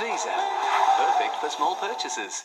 Visa. Perfect for small purchases.